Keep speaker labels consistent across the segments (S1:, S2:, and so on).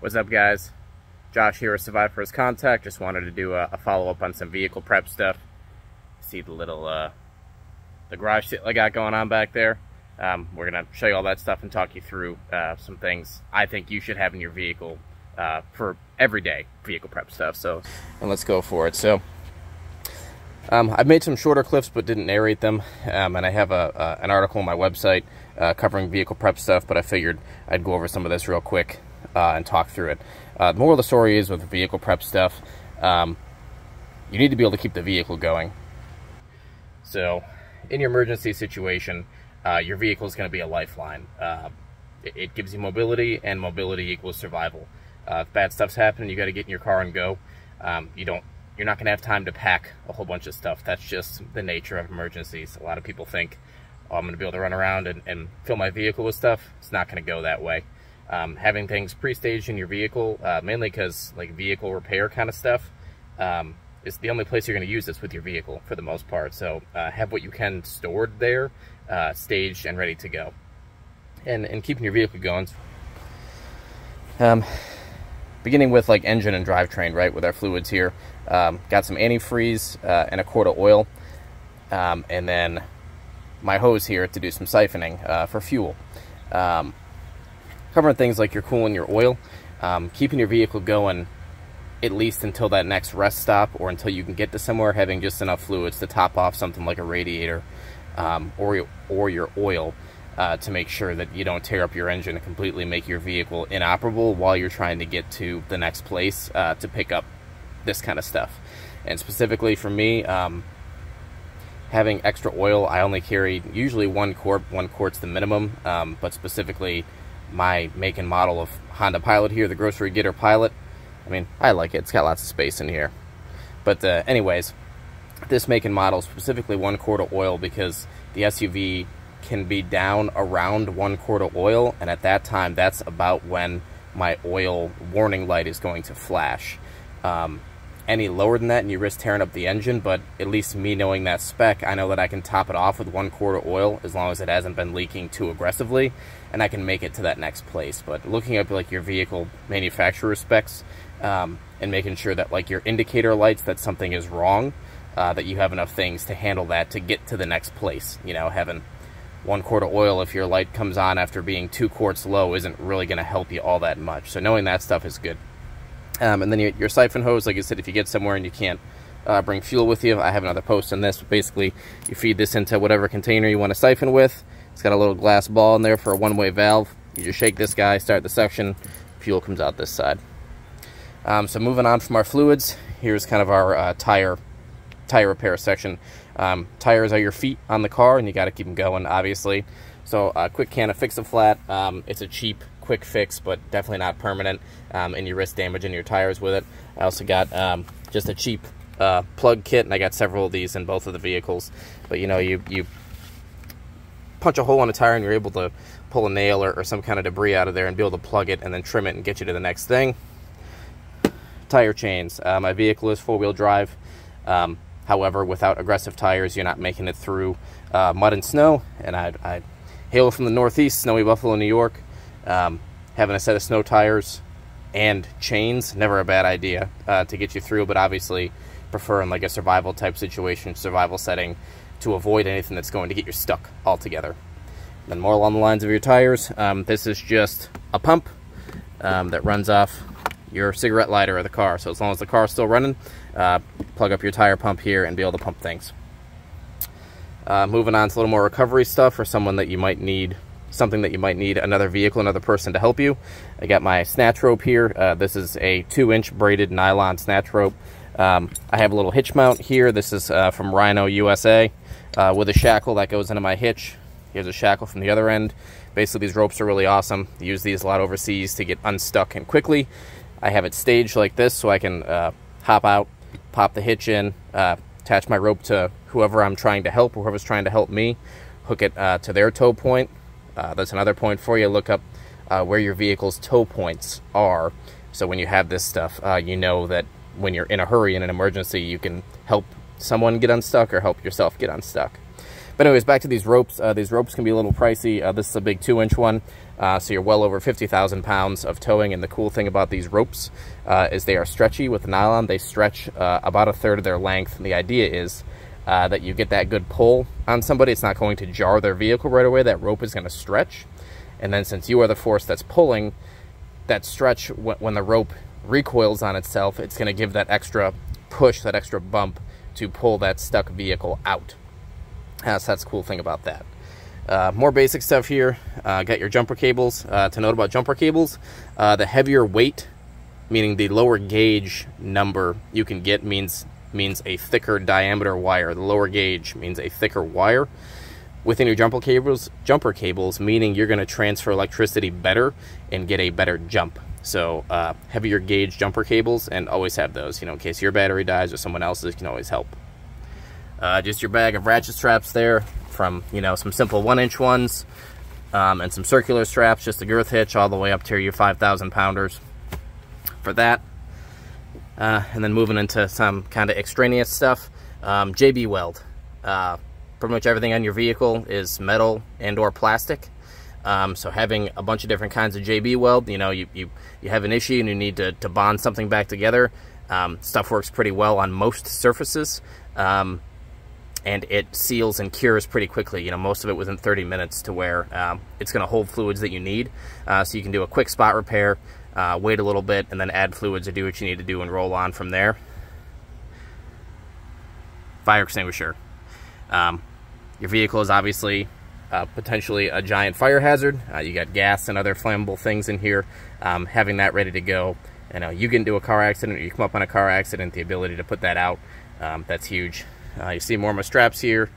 S1: What's up guys? Josh here with Survive First Contact. Just wanted to do a, a follow-up on some vehicle prep stuff. See the little, uh, the garage shit I got going on back there. Um, we're going to show you all that stuff and talk you through uh, some things I think you should have in your vehicle uh, for everyday vehicle prep stuff. So, and let's go for it. So, um, I've made some shorter clips but didn't narrate them, um, and I have a, an article on my website uh, covering vehicle prep stuff, but I figured I'd go over some of this real quick uh, and talk through it. Uh, the moral of the story is with vehicle prep stuff, um, you need to be able to keep the vehicle going. So, in your emergency situation, uh, your vehicle is going to be a lifeline. Uh, it, it, gives you mobility, and mobility equals survival. Uh, if bad stuff's happening, you got to get in your car and go. Um, you don't. You're not going to have time to pack a whole bunch of stuff. That's just the nature of emergencies. A lot of people think, oh, I'm going to be able to run around and, and fill my vehicle with stuff. It's not going to go that way um, having things pre-staged in your vehicle, uh, mainly because like vehicle repair kind of stuff, um, is the only place you're going to use this with your vehicle for the most part. So uh, have what you can stored there, uh, staged and ready to go. And, and keeping your vehicle going. Um, beginning with like engine and drivetrain, right, with our fluids here. Um, got some antifreeze uh, and a quart of oil. Um, and then my hose here to do some siphoning uh, for fuel. Um, covering things like your cooling your oil, um, keeping your vehicle going at least until that next rest stop or until you can get to somewhere, having just enough fluids to top off something like a radiator um, or, your, or your oil uh, to make sure that you don't tear up your engine and completely make your vehicle inoperable while you're trying to get to the next place uh, to pick up this kind of stuff. And specifically for me, um, having extra oil, I only carry usually one quart. One quart's the minimum, um, but specifically my make and model of Honda Pilot here, the Grocery Getter Pilot. I mean, I like it. It's got lots of space in here. But uh, anyways, this make and model, specifically one quart of oil, because the SUV can be down around one quart of oil, and at that time, that's about when my oil warning light is going to flash. Um, any lower than that and you risk tearing up the engine, but at least me knowing that spec, I know that I can top it off with one quart of oil as long as it hasn't been leaking too aggressively, and I can make it to that next place. But looking up like your vehicle manufacturer specs um, and making sure that like your indicator lights that something is wrong, uh, that you have enough things to handle that to get to the next place. You know, having one quart of oil if your light comes on after being two quarts low isn't really going to help you all that much. So knowing that stuff is good. Um, and then your, your, siphon hose, like I said, if you get somewhere and you can't uh, bring fuel with you, I have another post on this. But basically, you feed this into whatever container you want to siphon with. It's got a little glass ball in there for a one-way valve. You just shake this guy, start the suction, fuel comes out this side. Um, so moving on from our fluids, here's kind of our uh, tire tire repair section. Um, tires are your feet on the car, and you got to keep them going, obviously. So a quick can of Fix-A-Flat. Um, it's a cheap quick fix, but definitely not permanent, um, and you risk damaging your tires with it. I also got um, just a cheap uh, plug kit, and I got several of these in both of the vehicles. But you know, you you punch a hole in a tire, and you're able to pull a nail or, or some kind of debris out of there and be able to plug it and then trim it and get you to the next thing. Tire chains. Uh, my vehicle is four-wheel drive. Um, however, without aggressive tires, you're not making it through uh, mud and snow. And I, I hail from the Northeast, snowy Buffalo, New York. Um, having a set of snow tires and chains, never a bad idea uh, to get you through, but obviously prefer in like a survival type situation, survival setting, to avoid anything that's going to get you stuck altogether. Then more along the lines of your tires, um, this is just a pump um, that runs off your cigarette lighter of the car. So as long as the car is still running, uh, plug up your tire pump here and be able to pump things. Uh, moving on to a little more recovery stuff for someone that you might need something that you might need another vehicle, another person to help you. I got my snatch rope here. Uh, this is a two inch braided nylon snatch rope. Um, I have a little hitch mount here. This is uh, from Rhino USA uh, with a shackle that goes into my hitch. Here's a shackle from the other end. Basically, these ropes are really awesome. Use these a lot overseas to get unstuck and quickly. I have it staged like this so I can uh, hop out, pop the hitch in, uh, attach my rope to whoever I'm trying to help, whoever's trying to help me, hook it uh, to their tow point, uh, that's another point for you. Look up uh, where your vehicle's tow points are. So when you have this stuff, uh, you know that when you're in a hurry in an emergency, you can help someone get unstuck or help yourself get unstuck. But anyways, back to these ropes. Uh, these ropes can be a little pricey. Uh, this is a big two inch one. Uh, so you're well over 50,000 pounds of towing. And the cool thing about these ropes uh, is they are stretchy with nylon. They stretch uh, about a third of their length. And the idea is uh, that you get that good pull on somebody. It's not going to jar their vehicle right away. That rope is going to stretch. And then since you are the force that's pulling, that stretch, when the rope recoils on itself, it's going to give that extra push, that extra bump to pull that stuck vehicle out. Uh, so that's cool thing about that. Uh, more basic stuff here. Uh, got your jumper cables. Uh, to note about jumper cables, uh, the heavier weight, meaning the lower gauge number you can get means means a thicker diameter wire. The lower gauge means a thicker wire. Within your jumper cables, jumper cables, meaning you're going to transfer electricity better and get a better jump. So uh, heavier gauge jumper cables, and always have those. You know, in case your battery dies or someone else's, can always help. Uh, just your bag of ratchet straps there from, you know, some simple one inch ones um, and some circular straps, just a girth hitch all the way up to your 5,000 pounders for that. Uh, and then moving into some kind of extraneous stuff, um, JB Weld. Uh, pretty much everything on your vehicle is metal and or plastic. Um, so having a bunch of different kinds of JB Weld, you know, you, you, you have an issue and you need to, to bond something back together. Um, stuff works pretty well on most surfaces. Um, and it seals and cures pretty quickly. You know, most of it within 30 minutes to where um, it's going to hold fluids that you need. Uh, so you can do a quick spot repair, uh, wait a little bit, and then add fluids to do what you need to do and roll on from there. Fire extinguisher. Um, your vehicle is obviously uh, potentially a giant fire hazard. Uh, you got gas and other flammable things in here. Um, having that ready to go. You know, you get into a car accident or you come up on a car accident, the ability to put that out, um, that's huge. Uh, you see more of my straps here.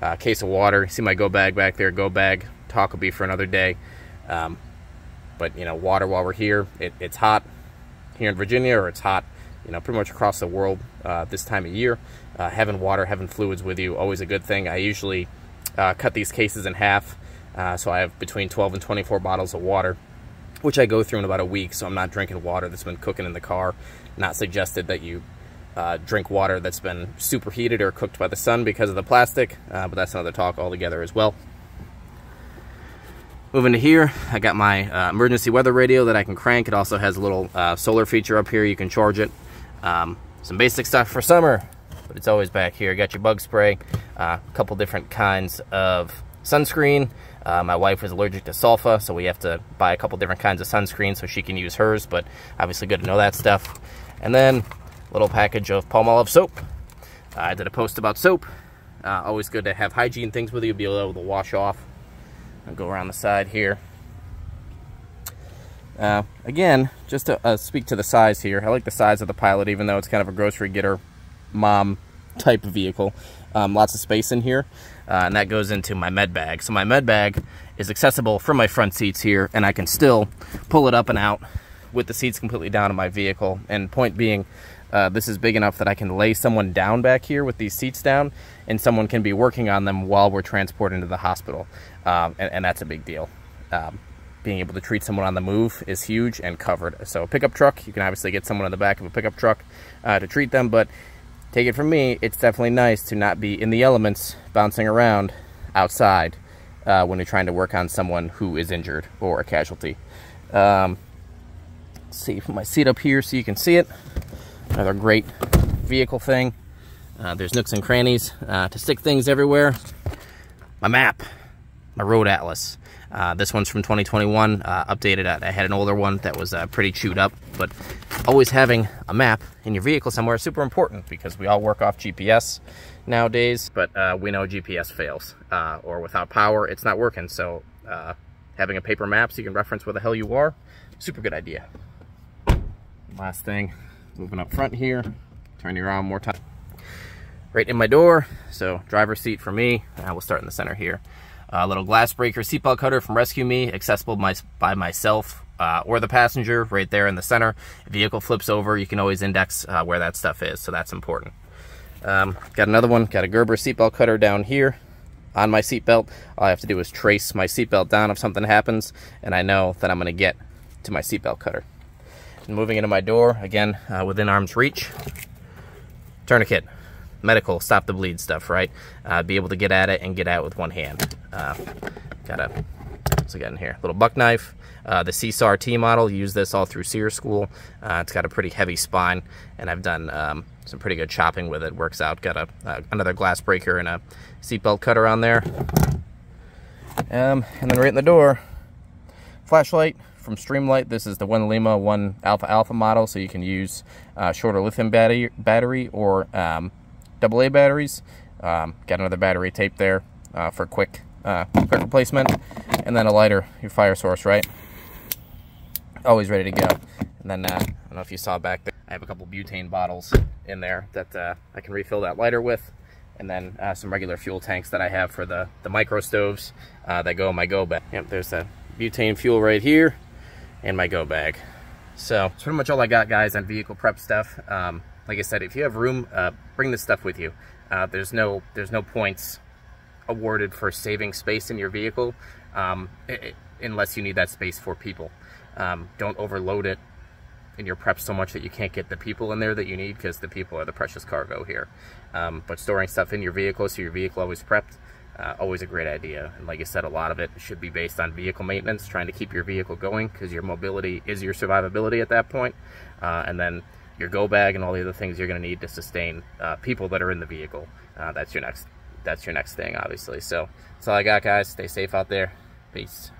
S1: Uh, case of water. You see my go bag back there. Go bag. Talk will be for another day. Um, but you know, water while we're here. It, it's hot here in Virginia, or it's hot, you know, pretty much across the world uh, this time of year. Uh, having water, having fluids with you, always a good thing. I usually uh, cut these cases in half, uh, so I have between 12 and 24 bottles of water, which I go through in about a week. So I'm not drinking water that's been cooking in the car. Not suggested that you uh, drink water that's been superheated or cooked by the sun because of the plastic, uh, but that's another talk altogether as well. Moving to here, I got my uh, emergency weather radio that I can crank. It also has a little uh, solar feature up here. You can charge it. Um, some basic stuff for summer, but it's always back here. Got your bug spray, uh, a couple different kinds of sunscreen. Uh, my wife is allergic to sulfa, so we have to buy a couple different kinds of sunscreen so she can use hers, but obviously good to know that stuff. And then little package of Palmolive soap. Uh, I did a post about soap. Uh, always good to have hygiene things with you, be able to wash off. I'll go around the side here. Uh, again, just to uh, speak to the size here, I like the size of the Pilot, even though it's kind of a grocery getter mom type of vehicle. Um, lots of space in here, uh, and that goes into my med bag. So my med bag is accessible from my front seats here, and I can still pull it up and out with the seats completely down in my vehicle. And point being, uh, this is big enough that I can lay someone down back here with these seats down and someone can be working on them while we're transported to the hospital. Um, and, and, that's a big deal. Um, being able to treat someone on the move is huge and covered. So a pickup truck, you can obviously get someone in the back of a pickup truck uh, to treat them, but take it from me, it's definitely nice to not be in the elements bouncing around outside uh, when you're trying to work on someone who is injured or a casualty. Um, see, put my seat up here so you can see it. Another great vehicle thing. Uh, there's nooks and crannies uh, to stick things everywhere. My map, my road atlas. Uh, this one's from 2021, uh, updated. I had an older one that was uh, pretty chewed up, but always having a map in your vehicle somewhere is super important because we all work off GPS nowadays, but uh, we know GPS fails, or without power, it's not working. So having a paper map so you can reference where the hell you are, super good idea. Last thing, moving up front here, turn your arm more time. Right in my door, so driver's seat for me. I will start in the center here. A uh, little glass breaker seatbelt cutter from resqme, accessible my, by myself uh, or the passenger right there in the center. If vehicle flips over, you can always index uh, where that stuff is, so that's important. Um, got another one, got a Gerber seatbelt cutter down here on my seatbelt. All I have to do is trace my seatbelt down if something happens, and I know that I'm going to get to my seatbelt cutter. And moving into my door, again, uh, within arm's reach. Tourniquet. Medical stop the bleed stuff, right? Uh, be able to get at it and get it with one hand. Uh, got a, what's got in here? Little buck knife. Uh, the CSAR T model, use this all through SERE school. Uh, it's got a pretty heavy spine, and I've done um, some pretty good chopping with it. Works out. Got a uh, another glass breaker and a seatbelt cutter on there. Um, and then right in the door, flashlight from Streamlight. This is the One Lima One Alpha Alpha model, so you can use uh, shorter lithium battery, battery or um, AA batteries. Um, got another battery tape there uh, for quick uh, quick replacement, and then a lighter, your fire source, right? Always ready to go. And then uh, I don't know if you saw back there, I have a couple butane bottles in there that uh, I can refill that lighter with and then uh, some regular fuel tanks that I have for the, the micro stoves that go in my go bag. Yep, there's the butane fuel right here and my go bag. So that's pretty much all I got, guys, on vehicle prep stuff. Um, like I said, if you have room, uh, bring this stuff with you. Uh, there's no there's no points awarded for saving space in your vehicle um, it, unless you need that space for people. Um, don't overload it in your prep so much that you can't get the people in there that you need because the people are the precious cargo here. Um, but storing stuff in your vehicle so your vehicle always prepped, uh, always a great idea. And like I said, a lot of it should be based on vehicle maintenance, trying to keep your vehicle going because your mobility is your survivability at that point. Uh, and then your go bag and all the other things you're going to need to sustain uh, people that are in the vehicle. Uh, that's your next. That's your next thing, obviously. So that's all I got, guys. Stay safe out there. Peace.